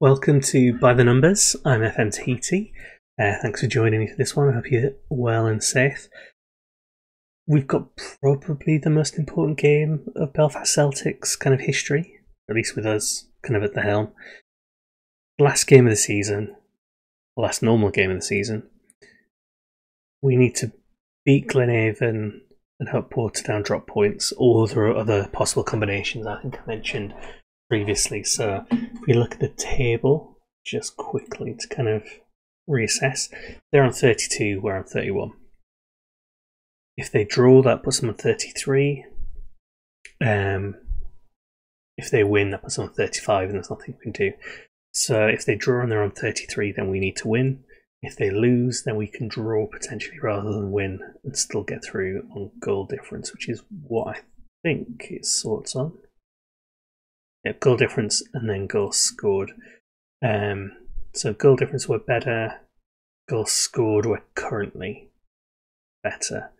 Welcome to By the Numbers. I'm FM Tahiti. Uh, thanks for joining me for this one. I hope you're well and safe. We've got probably the most important game of Belfast Celtics kind of history, at least with us kind of at the helm. Last game of the season, last normal game of the season. We need to beat Glenavon and hope Portadown drop points, or there are other possible combinations I think I mentioned previously. So if we look at the table just quickly to kind of reassess, they're on 32, we're on 31. If they draw, that puts them on 33. Um, if they win, that puts them on 35, and there's nothing we can do. So if they draw and they're on 33, then we need to win. If they lose, then we can draw potentially rather than win and still get through on goal difference, which is what I think it sorts on goal difference and then goals scored. Um, so goal difference were better, goals scored were currently better.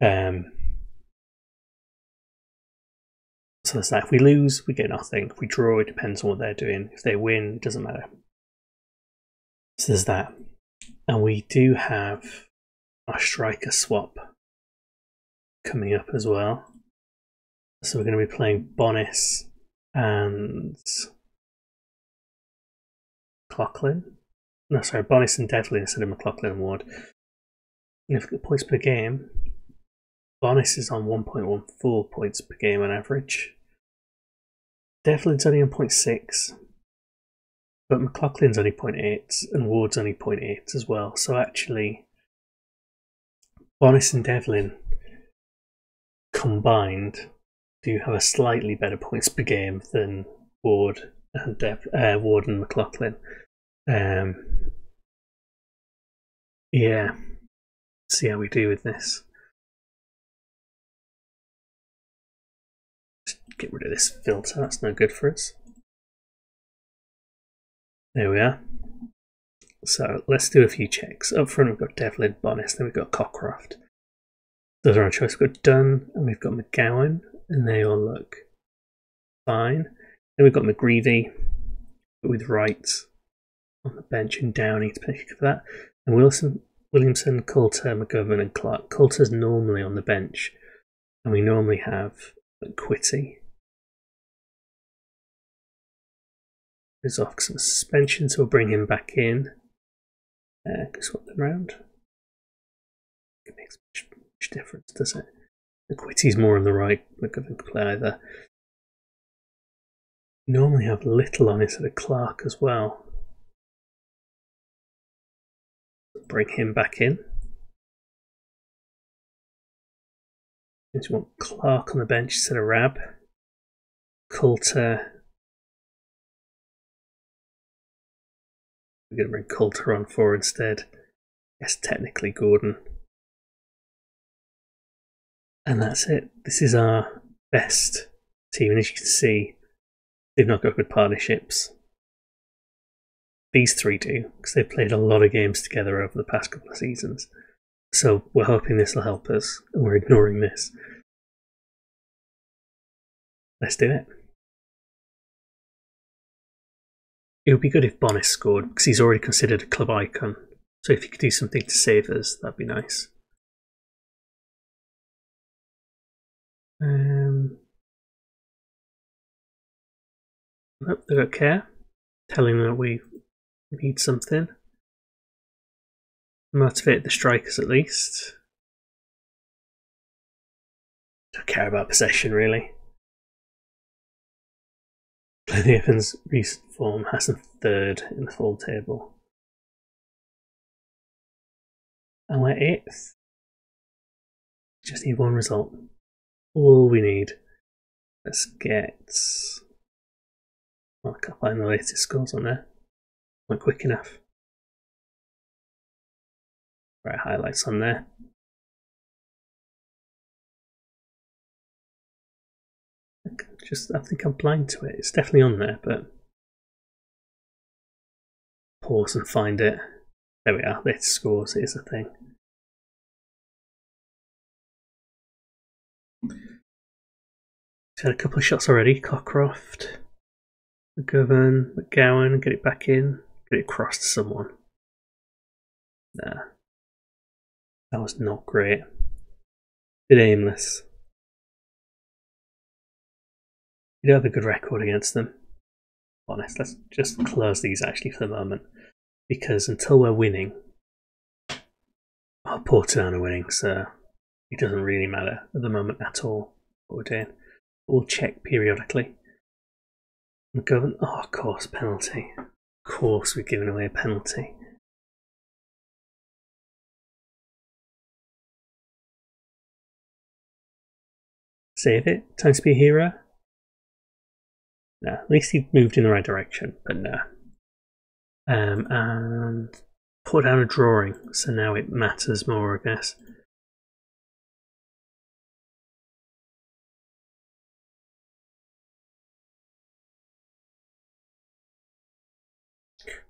Um, so that's that. If we lose, we get nothing. If we draw, it depends on what they're doing. If they win, it doesn't matter. So there's that. And we do have our striker swap coming up as well. So we're going to be playing Bonis and McLaughlin. No, sorry, Bonis and Devlin instead of McLaughlin and Ward. Look at points per game. Bonis is on 1.14 points per game on average. Devlin's only on 0.6, but McLaughlin's only 0.8 and Ward's only 0.8 as well. So actually, Bonis and Devlin combined do have a slightly better points per game than Ward and Dev, uh, Ward and McLaughlin. Um, yeah, see how we do with this. Just get rid of this filter. That's no good for us. There we are. So let's do a few checks. Up front, we've got Devlin, Bonis, then we've got Cockcroft. Those are our choice. We've got Dunn and we've got McGowan and they all look fine. Then we've got McGreevy with Wright on the bench and Downey to pick for that. And Wilson, Williamson, Coulter, McGovern, and Clark. Coulter's normally on the bench, and we normally have Quitty. He's off some suspension, so we'll bring him back in. Uh, swap them around. It makes much, much difference, does it? Quitty's more on the right. We could play either. Normally have little on instead of Clark as well. Bring him back in. Just want Clark on the bench instead of Rab. Coulter. We're going to bring Coulter on for instead. Yes, technically Gordon. And that's it. This is our best team. And as you can see, they've not got good partnerships. These three do, because they've played a lot of games together over the past couple of seasons. So we're hoping this will help us, and we're ignoring this. Let's do it. It would be good if Bonis scored, because he's already considered a club icon. So if he could do something to save us, that'd be nice. Um, nope, they don't care. Telling them that we need something. Motivate the strikers at least. Don't care about possession really. Evans' recent form has him third in the full table. And we're eighth. Just need one result all we need. Let's get. Oh, I can't find the latest scores on there. Not quick enough. Right, highlights on there. Just, I think I'm blind to it. It's definitely on there, but pause and find it. There we are. Latest scores is the thing. Had a couple of shots already. Cockcroft. McGovern, McGowan, get it back in, get it across to someone. Nah. That was not great. Bit aimless. We don't have a good record against them. Honest, let's just close these actually for the moment. Because until we're winning, our Portadown winning, so it doesn't really matter at the moment at all what we're doing. We'll check periodically. McGovern, oh, of course, penalty. Of course, we're giving away a penalty. Save it. Time to be a hero. No, at least he moved in the right direction, but no. Um, and Portadown a drawing, so now it matters more, I guess.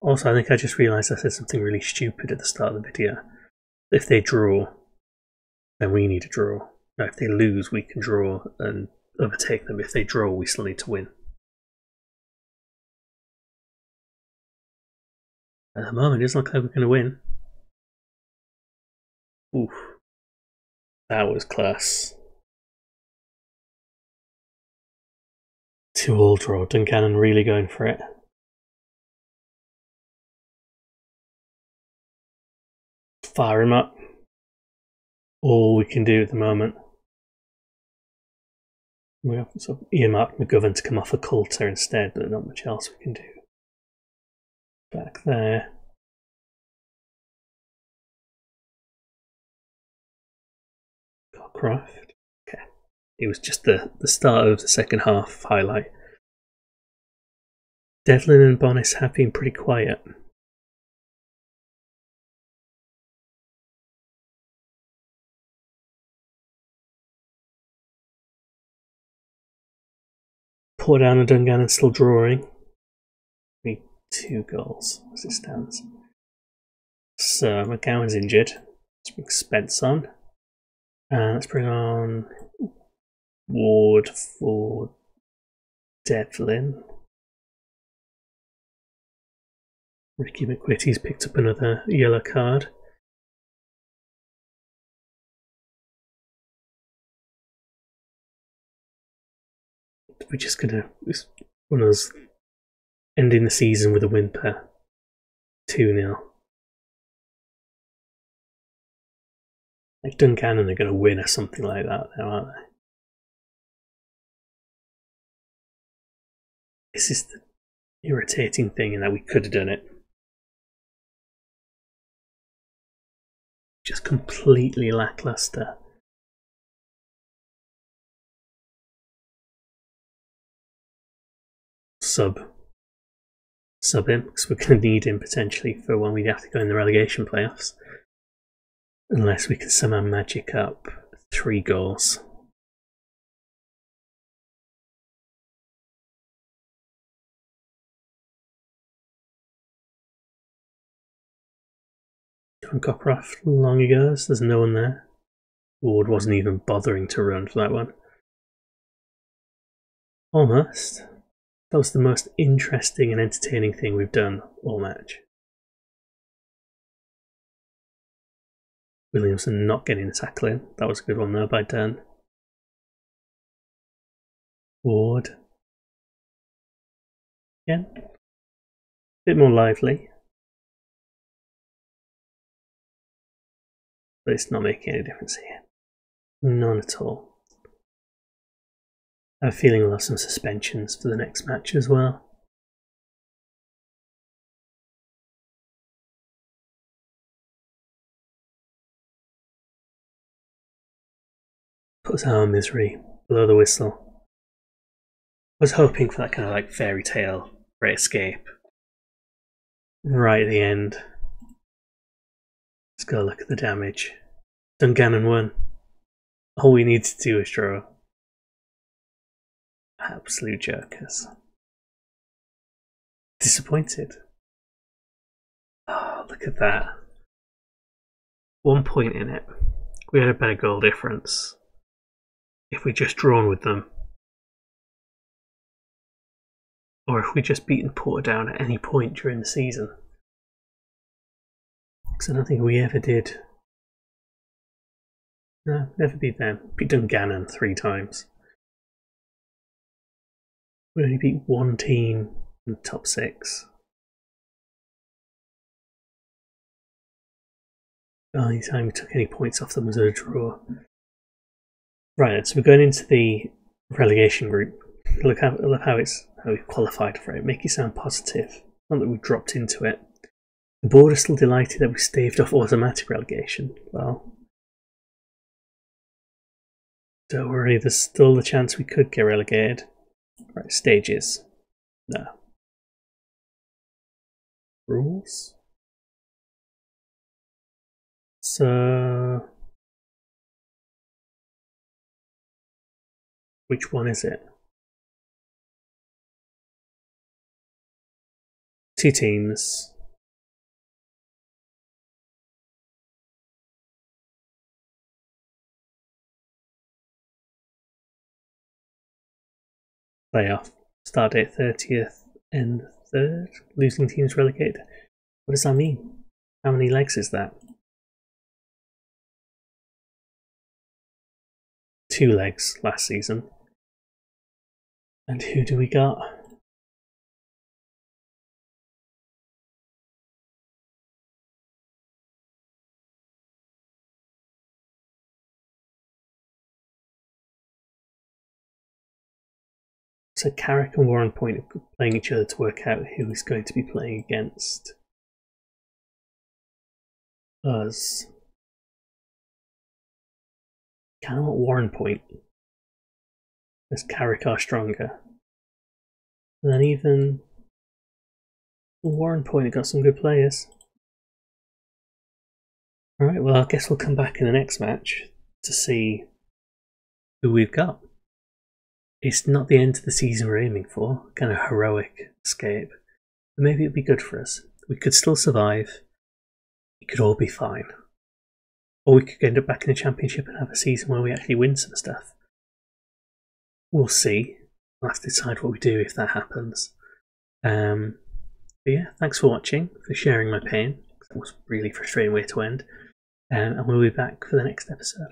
Also, I think I just realised I said something really stupid at the start of the video. If they draw, then we need to draw. Now, if they lose, we can draw and overtake them. If they draw, we still need to win. At the moment, it doesn't look like we're going to win. Oof. That was class. Two all draw. Dungannon really going for it. Fire him up. All we can do at the moment. We have sort of earmarked McGovern to come off a Coulter instead, but not much else we can do. Back there. Cockcroft. Okay. It was just the, the start of the second half highlight. Devlin and Bonis have been pretty quiet. Portadown a Dungannon still drawing. Need two goals as it stands. So McGowan's injured. Let's bring Spence on. And let's bring on Ward for Devlin. Ricky McQuitty's picked up another yellow card. We're just gonna one of those ending the season with a whimper. Two 0 Like Dungannon are gonna win or something like that now, aren't they? This is the irritating thing in that we could have done it. Just completely lackluster. Sub sub him because we're going to need him potentially for when we have to go in the relegation playoffs. Unless we can somehow magic up three goals. From Cockcroft long ago, so there's no one there. Ward wasn't even bothering to run for that one. Almost. That was the most interesting and entertaining thing we've done all match. Williamson not getting the tackle in. That was a good one though by Dan. Ward. Again. A bit more lively. But it's not making any difference here. None at all. I have a feeling we'll have some suspensions for the next match as well. Puts our misery, blow the whistle. I was hoping for that kind of like fairy tale great escape. Right at the end. Let's go look at the damage. Dungannon won. All we need to do is draw. Absolute jerkers. Disappointed. Oh, look at that. One point in it. We had a better goal difference. If we just drawn with them. or if we just beaten Portadown at any point during the season. Because I don't think we ever did. No, never beat them. Beat Dungannon three times. We only beat one team in the top six. The only time we took any points off them was a draw. Right, so we're going into the relegation group. Look how look how it's how we've qualified for it. Make it sound positive. Not that we dropped into it. The board are still delighted that we staved off automatic relegation. Well, don't worry, there's still the chance we could get relegated. Right, stages. No. Rules? So. Which one is it? Two teams. Playoff. Start date 30th and 3rd. Losing teams relegated. What does that mean? How many legs is that? Two legs last season. And who do we got? So Carrick and Warrenpoint are playing each other to work out who is going to be playing against us. Cannot Warrenpoint as Carrick are stronger. And then even warren Warrenpoint got some good players. Alright, well I guess we'll come back in the next match to see who we've got. It's not the end of the season we're aiming for, kind of heroic escape. But maybe it'd be good for us. We could still survive. It could all be fine. Or we could end up back in the championship and have a season where we actually win some stuff. We'll see. We'll have to decide what we do if that happens. Um, but yeah, thanks for watching, for sharing my pain. That was really frustrating way to end. Um, and we'll be back for the next episode.